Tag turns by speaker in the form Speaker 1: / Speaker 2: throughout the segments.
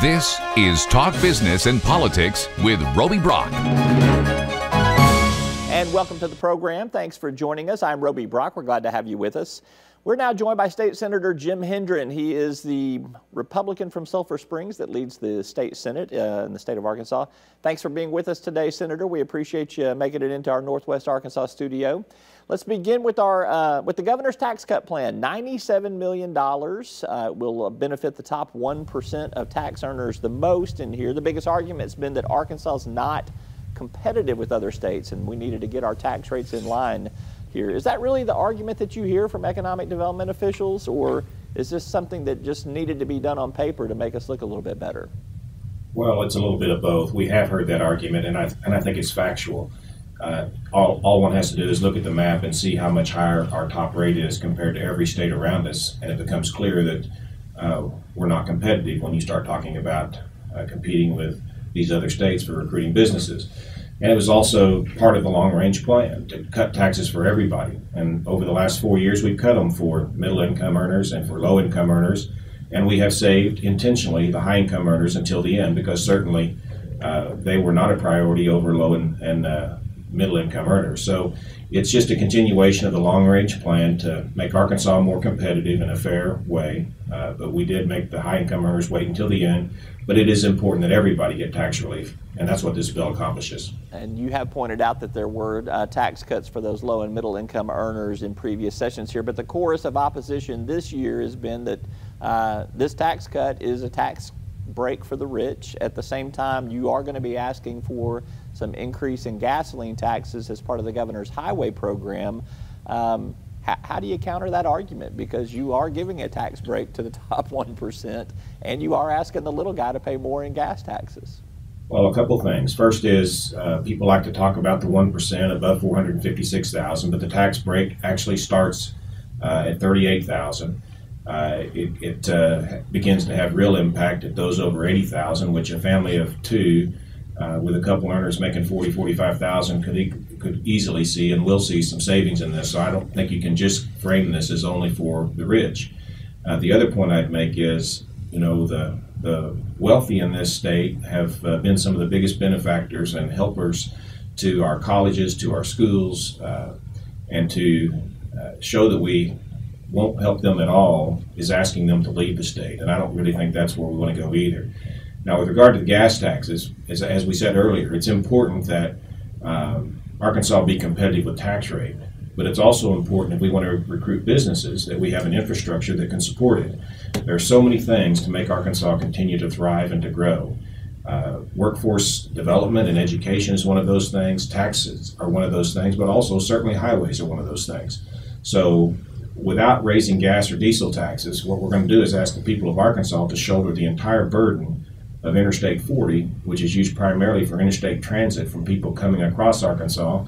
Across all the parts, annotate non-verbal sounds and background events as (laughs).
Speaker 1: This is Talk Business and Politics with Roby Brock.
Speaker 2: And welcome to the program. Thanks for joining us. I'm Roby Brock. We're glad to have you with us. We're now joined by State Senator Jim Hendren. He is the Republican from Sulphur Springs that leads the state Senate uh, in the state of Arkansas. Thanks for being with us today, Senator. We appreciate you making it into our Northwest Arkansas studio. Let's begin with our uh, with the governor's tax cut plan. Ninety-seven million dollars uh, will benefit the top one percent of tax earners the most. And here, the biggest argument has been that Arkansas is not competitive with other states, and we needed to get our tax rates in line here. Is that really the argument that you hear from economic development officials, or is this something that just needed to be done on paper to make us look a little bit better?
Speaker 3: Well, it's a little bit of both. We have heard that argument, and I and I think it's factual. Uh, all, all one has to do is look at the map and see how much higher our top rate is compared to every state around us, and it becomes clear that uh, we're not competitive when you start talking about uh, competing with these other states for recruiting businesses. And it was also part of the long range plan to cut taxes for everybody. And over the last four years, we've cut them for middle income earners and for low income earners. And we have saved intentionally the high income earners until the end because certainly uh, they were not a priority over low and, and uh, middle income earners. So it's just a continuation of the long range plan to make Arkansas more competitive in a fair way. Uh, but we did make the high income earners wait until the end. But it is important that everybody get tax relief, and that's what this bill accomplishes.
Speaker 2: And you have pointed out that there were uh, tax cuts for those low and middle income earners in previous sessions here. But the chorus of opposition this year has been that uh, this tax cut is a tax break for the rich. At the same time, you are going to be asking for some increase in gasoline taxes as part of the governor's highway program. Um, how, how, do you counter that argument? Because you are giving a tax break to the (laughs) top 1%, and you are asking the little guy to pay more in gas taxes.
Speaker 3: Well, a couple things. First is uh, people like to talk about the 1% above 456,000, but the tax break actually starts uh, at 38,000. Uh, it, it uh, begins to have real impact at those over 80,000, which a family of two uh, with a couple earners making 40, 45,000 could, could easily see and will see some savings in this. So I don't think you can just frame this as only for the rich. Uh, the other point I'd make is, you know, the, the wealthy in this state have uh, been some of the biggest benefactors and helpers to our colleges, to our schools, uh, and to show that we won't help them at all is asking them to leave the state. And I don't really think that's where we want to go either. Now, with regard to the gas taxes, as, as we said earlier, it's important that um, Arkansas be competitive with tax rate. But it's also important if we want to recruit businesses that we have an infrastructure that can support it. There are so many things to make Arkansas continue to thrive and to grow. Uh, workforce development and education is one of those things. Taxes are one of those things, but also certainly highways are one of those things. So without raising gas or diesel taxes, what we're going to do is ask the people of Arkansas to shoulder the entire burden of Interstate 40, which is used primarily for interstate transit from people coming across Arkansas,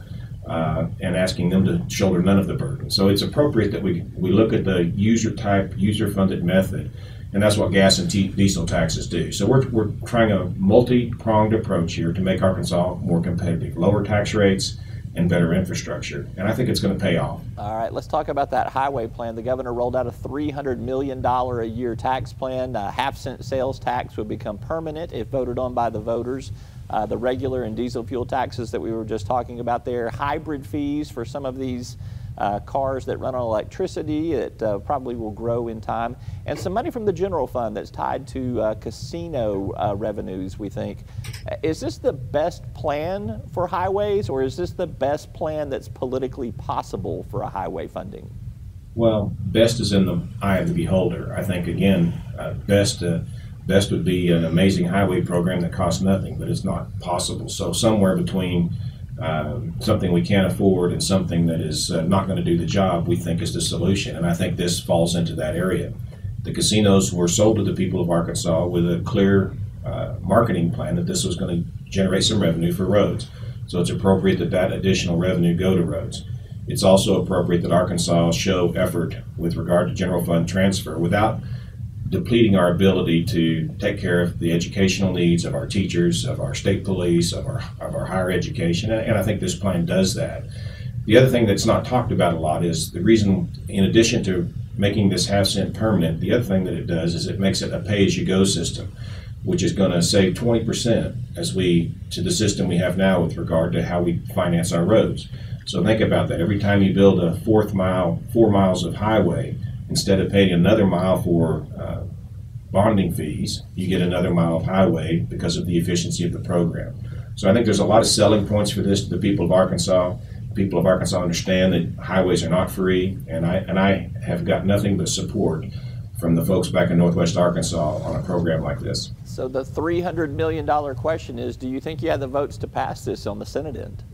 Speaker 3: uh, and asking them to shoulder none of the burden. So it's appropriate that we, we look at the user type, user funded method, and that's what gas and t- diesel taxes do. So we're, we're trying a multi pronged approach here to make Arkansas more competitive. Lower tax rates, and better infrastructure. And I think it's going to pay off.
Speaker 2: All right, let's talk about that highway plan. The governor rolled out a $300 million a year tax plan. A half cent sales tax would become permanent if voted on by the voters. Uh, the regular and diesel fuel taxes that we were just talking about there, hybrid fees for some of these uh, cars that run on electricity that uh, probably will grow in time, and some money from the general fund that's tied to uh, casino uh, revenues, we think. Is this the best plan for highways, or is this the best plan that's politically possible for a highway funding?
Speaker 3: Well, best is in the eye of the beholder. I think, again, uh, best. Best would be an amazing highway program that costs nothing, but it's not possible. So somewhere between um, something we can't afford and something that is uh, not going to do the job, we think is the solution. And I think this falls into that area. The casinos were sold to the people of Arkansas with a clear uh, marketing plan that this was going to generate some revenue for roads. So it's appropriate that that additional revenue go to roads. It's also appropriate that Arkansas show effort with regard to general fund transfer without depleting our ability to take care of the educational needs of our teachers, of our state police, of our, of our higher education. And, I think this plan does that. The other thing that's not talked about a lot is the reason, in addition to making this half cent permanent, the other thing that it does is it makes it a pay as you go system. which is going to save 20% as we to the system we have now with regard to how we finance our roads. So think about that. Every time you build a fourth mile, four miles of highway, instead of paying another mile for uh, bonding fees, you get another mile of highway because of the efficiency of the program. So I think there's a lot of selling points for this to the people of Arkansas. People of Arkansas understand that highways are not free, and I and I have got nothing but support from the folks back in Northwest Arkansas on a program like this.
Speaker 2: So the $300 million question is, do you think you have the votes to pass this on the Senate end?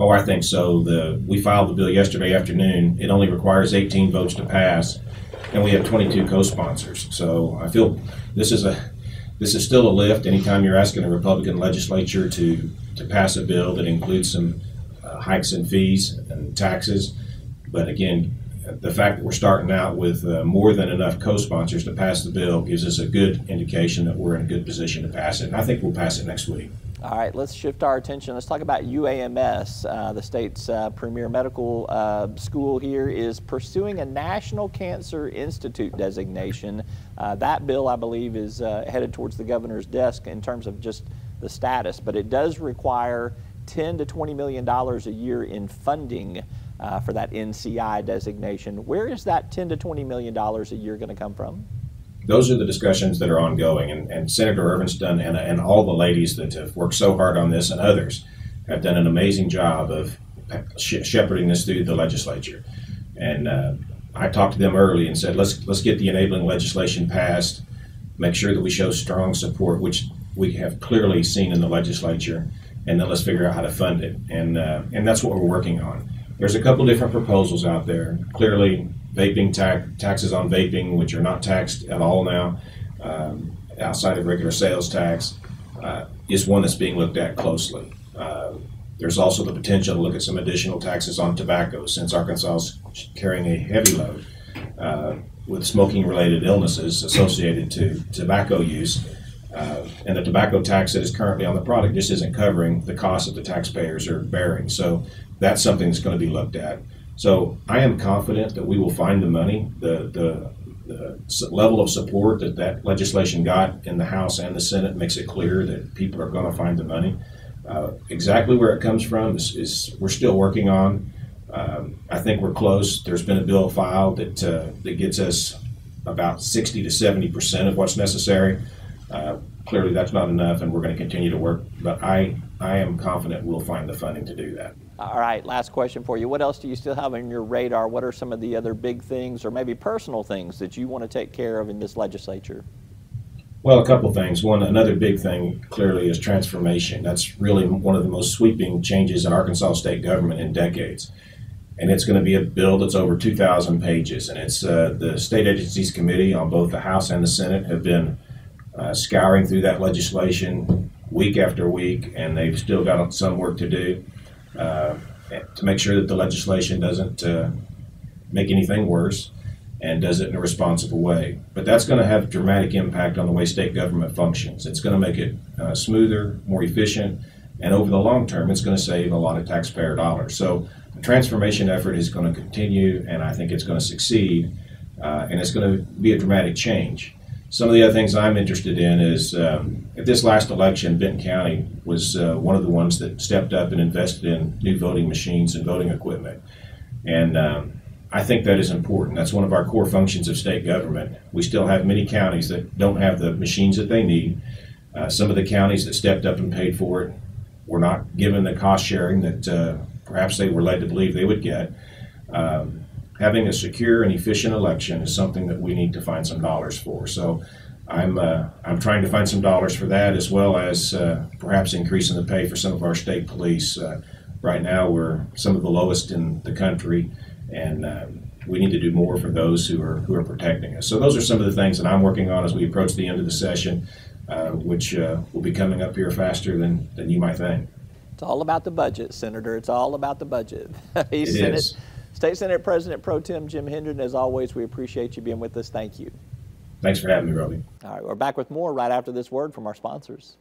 Speaker 3: Oh, I think so. The we filed the bill yesterday afternoon. It only requires 18 votes to pass, and we have 22 co-sponsors. So I feel this is a this is still a lift. Anytime you're asking a Republican legislature to to pass a bill that includes some uh, hikes in fees and taxes, but again, the fact that we're starting out with uh, more than enough co-sponsors to pass the bill gives us a good indication that we're in a good position to pass it. And I think we'll pass it next week.
Speaker 2: All right, let's shift our attention. Let's talk about UAMS. Uh, the state's uh, premier medical uh, school here is pursuing a National Cancer Institute designation. Uh, that bill, I believe, is uh, headed towards the governor's desk in terms of just the status, but it does require 10 to 20 million dollars a year in funding uh, for that NCI designation. Where is that 10 to 20 million dollars a year going to come from?
Speaker 3: Those are the discussions that are ongoing. And, and Senator Irvinston and, and all the ladies that have worked so hard on this and others have done an amazing job of shepherding this through the legislature. And uh, I talked to them early and said, let's let's get the enabling legislation passed. Make sure that we show strong support, which we have clearly seen in the legislature, and then let's figure out how to fund it. And uh, and that's what we're working on. There's a couple different proposals out there. Clearly, vaping tax, taxes on vaping, which are not taxed at all now, um, outside of regular sales tax, uh, is one that's being looked at closely. Uh, there's also the potential to look at some additional taxes on tobacco, since Arkansas is carrying a heavy load uh, with smoking-related illnesses associated to tobacco use. Uh, and the tobacco tax that is currently on the product just isn't covering the cost that the taxpayers are bearing. So that's something that's going to be looked at. So I am confident that we will find the money. The, the, the level of support that that legislation got in the House and the Senate makes it clear that people are going to find the money. Uh, exactly where it comes from is, is we're still working on. Um, I think we're close. There's been a bill filed that uh, that gets us about 60 to 70 percent of what's necessary. Uh, clearly, that's not enough, and we're going to continue to work. But I I am confident we'll find the funding to do that.
Speaker 2: All right, last question for you. What else do you still have on your radar? What are some of the other big things or maybe personal things that you want to take care of in this legislature?
Speaker 3: Well, a couple things. One, another big thing clearly is transformation. That's really one of the most sweeping changes in Arkansas state government in decades. And it's going to be a bill that's over 2,000 pages. And it's uh, the State Agencies Committee on both the House and the Senate have been uh, scouring through that legislation week after week, and they've still got some work to do uh, to make sure that the legislation doesn't uh, make anything worse and does it in a responsible way. But that's going to have dramatic impact on the way state government functions. It's going to make it uh, smoother, more efficient, and over the long term, it's going to save a lot of taxpayer dollars. So the transformation effort is going to continue, and I think it's going to succeed, uh, and it's going to be a dramatic change. Some of the other things I'm interested in is um, at this last election, Benton County was uh, one of the ones that stepped up and invested in new voting machines and voting equipment. And um, I think that is important. That's one of our core functions of state government. We still have many counties that don't have the machines that they need. Uh, some of the counties that stepped up and paid for it were not given the cost sharing that uh, perhaps they were led to believe they would get. Um, having a secure and efficient election is something that we need to find some dollars for. So I'm uh, I'm trying to find some dollars for that as well as uh, perhaps increasing the pay for some of our state police. Uh, right now we're some of the lowest in the country, and um, we need to do more for those who are who are protecting us. So those are some of the things that I'm working on as we approach the end of the session, uh, which uh, will be coming up here faster than than you might think.
Speaker 2: It's all about the budget, Senator. It's all about the budget. (laughs)
Speaker 3: it is.
Speaker 2: State Senate President Pro Tem Jim Hendren, as always, we appreciate you being with us. Thank you.
Speaker 3: Thanks for having me, Roby.
Speaker 2: All right, we're back with more right after this word from our sponsors.